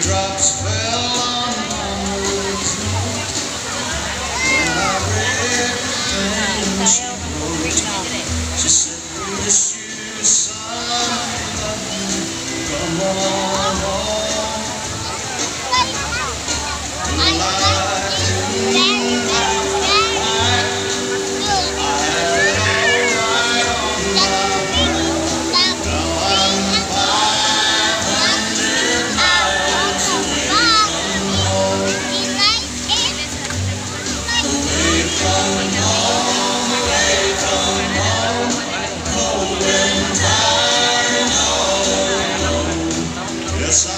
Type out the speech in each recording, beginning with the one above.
Raindrops fell on my words And I read things She said, will you shoot Come on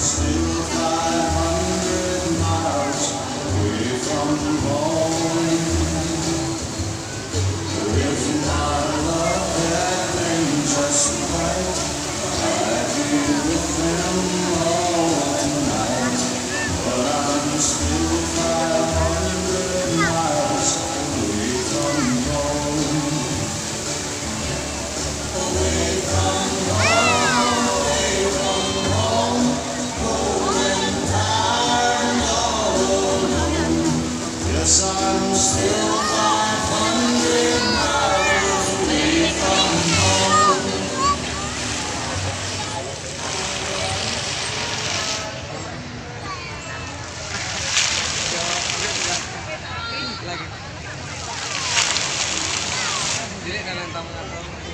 still 500 bang mga to.